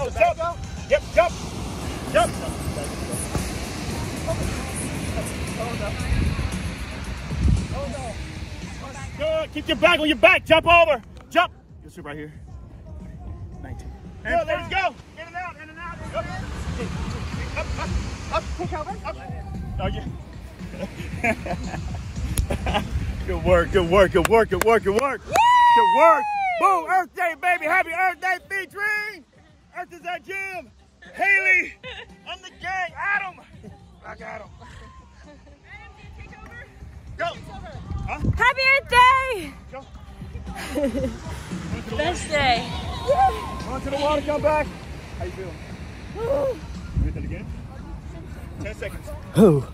Yep, jump. Jump. Good. Keep your back on your back. Jump over. Jump. You'll sit right here. 19. Good, let's go. In and out, in and out. Up, up, up. up. Push over. Up. Oh, yeah. good work, good work, good work, good work, good work. Good work. Boom, Earth Day, baby. Happy Earth Day featuring Earth is our gym. Haley, I'm the gang. Adam. I got him. Go. Huh? Happy Earth Day! Go. Best day. Run to the water, come back. How you feeling? You hit that again? 10 seconds. Who?